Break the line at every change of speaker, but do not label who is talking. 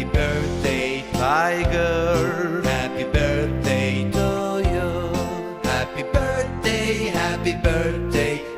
Happy birthday, Tiger. Happy birthday to you. Happy birthday, happy birthday.